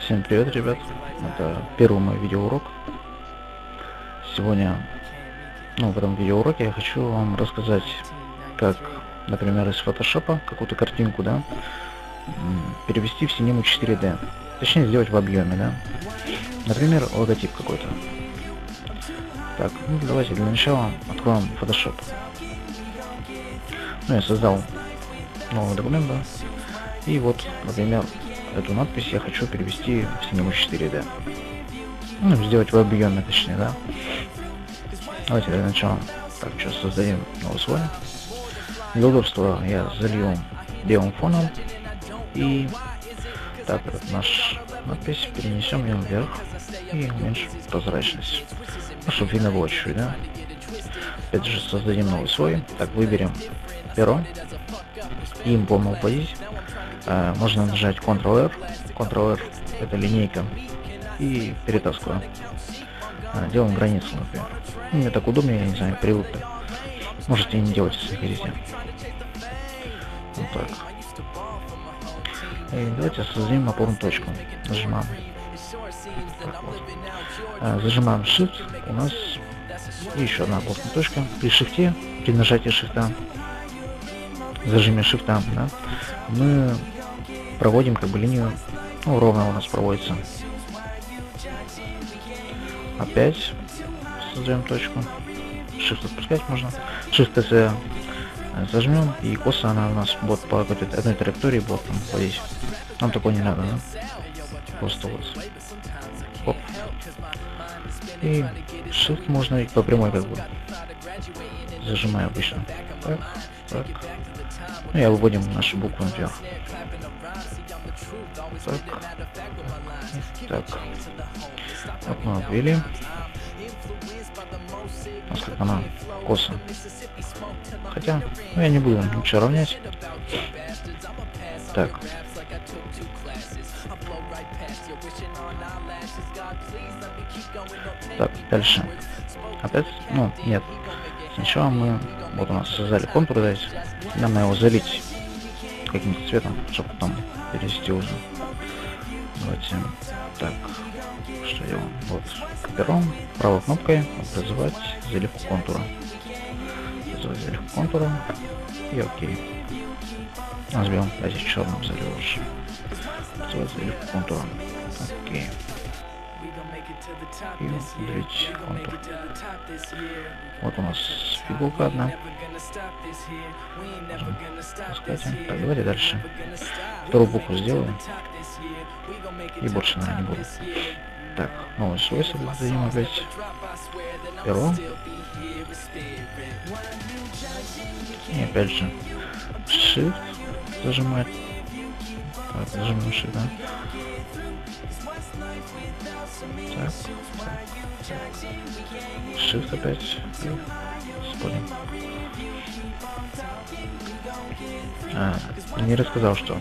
Всем привет, ребят. Это первый мой видеоурок. Сегодня, ну, в этом видеоуроке я хочу вам рассказать, как, например, из фотошопа какую-то картинку, да, перевести в Cinema 4D. Точнее, сделать в объеме, да. Например, логотип какой-то. Так, ну давайте для начала откроем Photoshop. Ну, я создал новый документ, да. И вот, например, эту надпись я хочу перевести в Cinema 4D. Ну, сделать в объеме, точнее, да. Давайте для начала так, сейчас создадим новый слой. Для удобства я залью белым фоном и так этот наш надпись перенесем ее вверх и уменьшим прозрачность. Ну, чтобы видно было чуть-чуть, да. Опять же создадим новый слой. Так, выберем перо. Им позиции э, можно нажать Ctrl-R. Ctrl-R это линейка. И перетаскиваем. Э, делаем границу, например. Ну, мне так удобнее, я не знаю, привык -то. Можете не делать, если хотите. Вот так. И давайте создадим опорную точку. Нажимаем. Вот. А, зажимаем Shift. У нас еще одна опорная точка. При шифте, при нажатии шифта, зажиме шифта, да, мы проводим как бы линию, ну, ровно у нас проводится. Опять создаем точку. Shift отпускать можно. Shift если зажмем и косо она у нас будет по какой-то одной траектории будет там ходить. Нам такого не надо, да? Просто вот. Оп. И shift можно и по прямой как бы. Зажимаю обычно. Так, так. Ну и выводим наши буквы вверх. Так. Так. Вот мы обвели. Насколько она косо. Хотя, ну я не буду ничего равнять. Так. Так, дальше. Опять? Ну, нет. Сначала мы... Вот у нас создали контур здесь. Нам его залить каким-то цветом, чтобы потом перевести уже. Давайте. Так. Что делаем? Вот. Пером, правой кнопкой образовать заливку контура. Образовать заливку контура. И окей. Назовем, давайте черным заливаешь. Образовать заливку контура. Окей и увеличить контур. Вот у нас фигурка одна. Скатим. Так, давайте дальше. Вторую букву сделаем. И больше, наверное, не буду. Так, новый слой создадим опять. Перо. И опять же Shift зажимать. Так, зажимаем Shift, да? Так, так, Shift опять. Спорим. А, не рассказал, что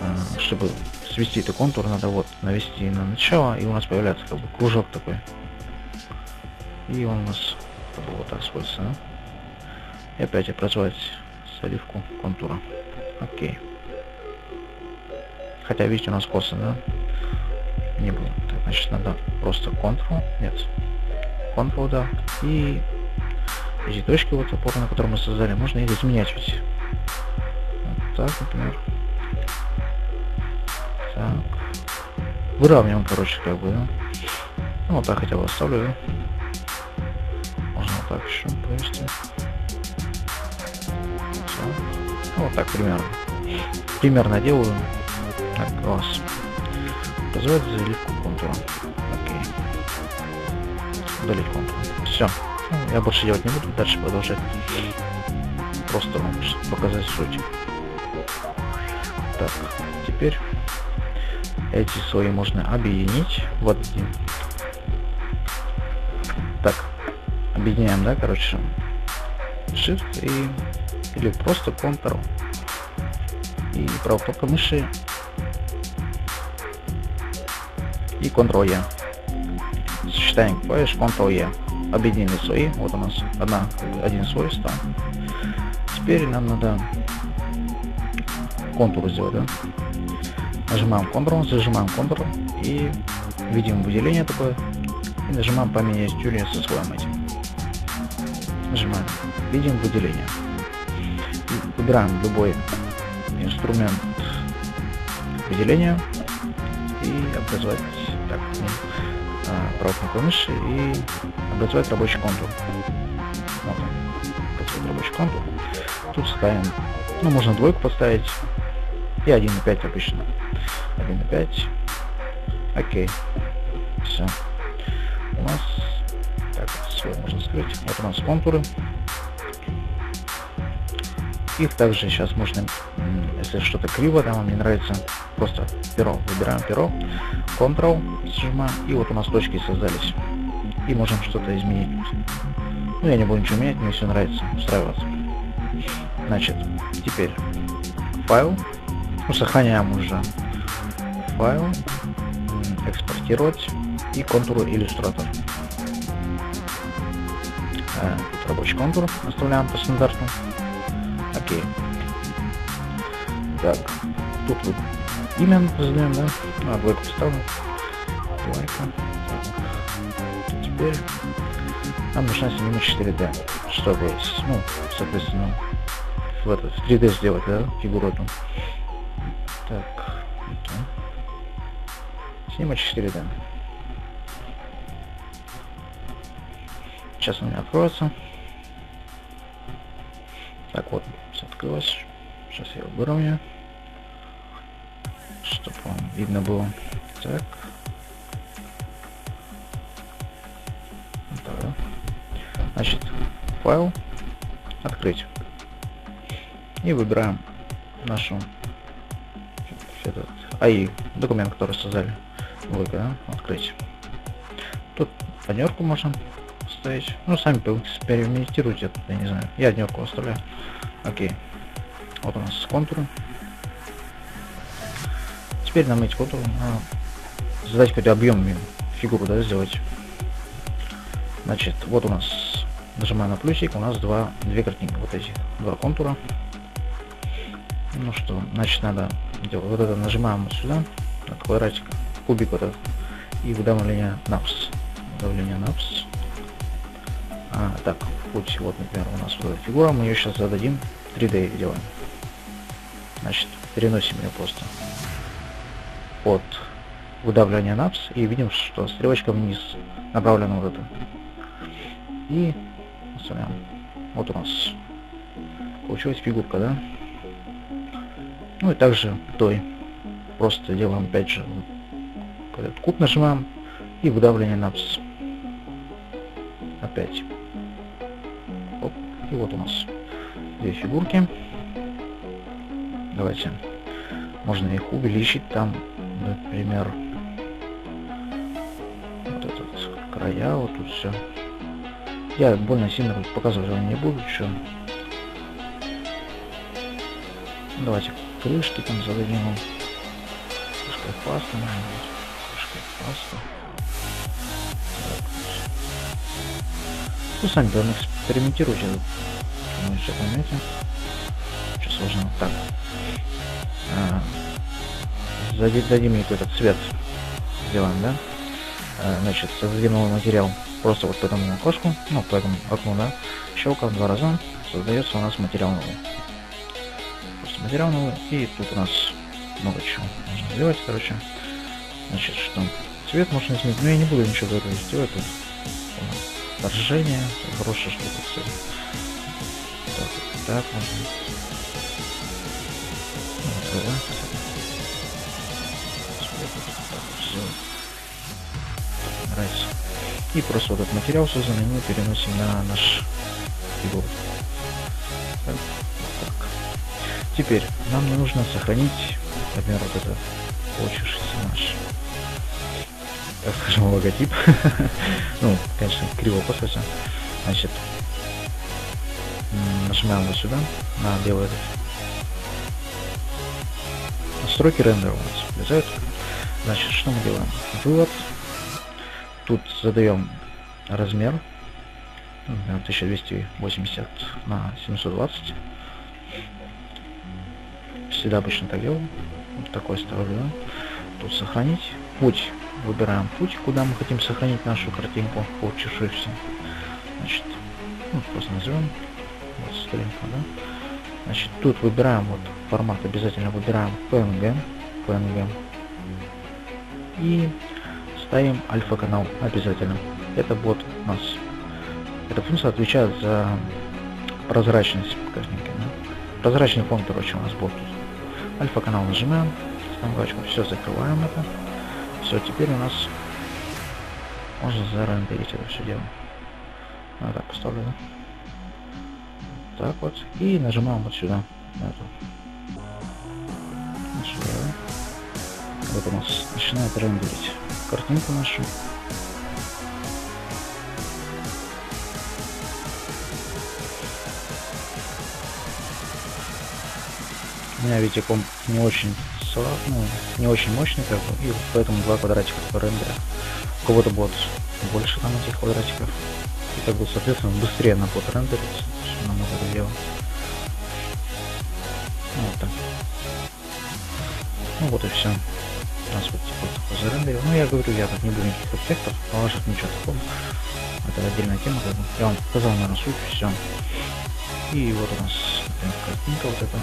а, чтобы свести этот контур, надо вот навести на начало, и у нас появляется как бы кружок такой. И он у нас как бы, вот так сводится. Да? И опять образовать заливку контура. Окей. Хотя видите у нас косо, да? Не было. Так, значит надо просто Ctrl, нет, Ctrl, да, и эти точки вот опоры, на которые мы создали, можно их изменять ведь. Вот так, например. Так. Выравниваем, короче, как бы, да. Ну, вот так хотя бы оставлю. Можно вот так еще провести. Ну, вот так примерно. Примерно делаю. Так, класс. Позвать заливку контура. Окей. Удалить контур. Все. Ну, я больше делать не буду, дальше продолжать. Просто вам показать суть. Так, теперь эти слои можно объединить в один. Так, объединяем, да, короче, Shift и или просто Ctrl и правой кнопкой мыши и Ctrl-E. Сочетаем клавиш Ctrl-E. Объединили слои. Вот у нас одна, один слой стал. Теперь нам надо контур сделать, да? Нажимаем Ctrl, зажимаем Ctrl и видим выделение такое. И нажимаем по миниатюре со слоем этим. Нажимаем. Видим выделение. И выбираем любой инструмент выделения и образовать так, а, правой мыши и образовать рабочий контур. Вот он, рабочий контур. Тут ставим, ну можно двойку поставить и 1.5 обычно. 1.5. Окей. Все. У нас так, свой можно скрыть. Вот у нас контуры. Их также сейчас можно, если что-то криво, там вам не нравится, просто перо. Выбираем перо, Ctrl, зажимаем, и вот у нас точки создались. И можем что-то изменить. Ну, я не буду ничего менять, мне все нравится, устраиваться. Значит, теперь файл, ну, сохраняем уже файл, экспортировать и контуру иллюстратор. Э, тут рабочий контур оставляем по стандарту. Окей. Так, тут вот имя задаем, да? А, двойку поставлю. Двойка. Теперь нам нужна синема 4D, чтобы, ну, соответственно, в, это, в 3D сделать, да, фигуру эту. Так, это. Синема 4D. Сейчас у меня откроется. Так вот, открылось. Сейчас я выровняю. Чтобы вам видно было. Так. Да. Значит, файл. Открыть. И выбираем нашу этот АИ, документ, который создали. Вот, да, открыть. Тут однерку можно ставить. Ну, сами экспериментируйте, я не знаю. Я однерку оставляю. Окей. Вот у нас контуры. Теперь нам эти контуры надо задать какой-то объем фигуру, да, сделать. Значит, вот у нас, нажимаю на плюсик, у нас два, две картинки, вот эти, два контура. Ну что, значит, надо делать, вот это нажимаем сюда, на квадратик, кубик вот этот, и выдавление NAPS. Выдавление NAPS. А, так, путь, вот, например, у нас вот эта фигура, мы ее сейчас зададим 3D делаем. Значит, переносим ее просто под выдавливание NAPS и видим, что стрелочка вниз направлена вот это. И. Вот у нас получилась фигурка, да? Ну и также той. Просто делаем опять же этот куб нажимаем и выдавливание NAPS. Опять. Оп. И вот у нас две фигурки. Давайте. Можно их увеличить там, например, вот этот края, вот тут все. Я больно сильно показывать вам не буду, что. Давайте крышки там зададим. Крышкой паста, быть. Так. Ну, сами там экспериментируйте. Думаю, все поймете. Что сложно. Так. А, дадим ей какой-то цвет. Сделаем, да? А, значит, создадим новый материал. Просто вот по этому окошку, ну, по этому окну, да, щелкаем два раза, создается у нас материал новый. Просто материал новый, и тут у нас много чего можно сделать, короче. Значит, что цвет можно изменить, но я не буду ничего этого сделать, тут вторжение, хорошая штука, кстати. Так, так, можно. Ну, вот, да, Нравится. И просто вот этот материал созданный мы переносим на наш фигуру. Так, так. Теперь нам нужно сохранить, например, вот это получившийся наш, так скажем, логотип. ну, конечно, криво посмотрим. Значит, нажимаем вот сюда, на белый этот. Настройки рендера у нас влезают. Значит, что мы делаем? Вывод Тут задаем размер 1280 на 720. Всегда обычно так делаю. Вот такой ставлю? Тут сохранить. Путь. Выбираем путь, куда мы хотим сохранить нашу картинку по чешуйся. Значит, ну, просто назовем. Вот стринка, да? Значит, тут выбираем вот формат, обязательно выбираем PNG. PNG. И ставим альфа-канал обязательно. Это вот у нас. Эта функция отвечает за прозрачность картинки. Да? Прозрачный фон, короче, у нас будет. Альфа-канал нажимаем, ставим галочку, все, закрываем это. Все, теперь у нас можно зарендерить это все дело. Ну, так поставлю, да? Так вот. И нажимаем вот сюда. На эту. Сюда. Вот у нас начинает рендерить картинку нашу. У меня видите комп не очень ну, не очень мощный, как бы, и поэтому два квадратика по рендера. У кого-то будет больше там этих квадратиков. И как бы, соответственно, быстрее на будет рендериться, чем нам это делать. Ну, вот так. Ну вот и все. У нас вот типа такой зарендерил. Ну я говорю, я тут не буду никаких эффектов, положить ничего такого. Это отдельная тема, как бы. Я вам показал, наверное, суть, все. И вот у нас, например, картинка вот эта.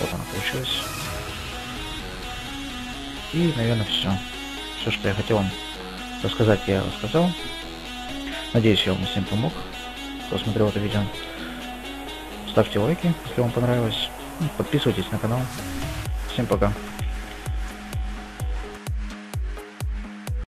Вот она получилась. И, наверное, все. Все, что я хотел вам рассказать, я рассказал. Надеюсь, я вам всем помог, кто смотрел это видео. Ставьте лайки, если вам понравилось. Подписывайтесь на канал. Всем пока.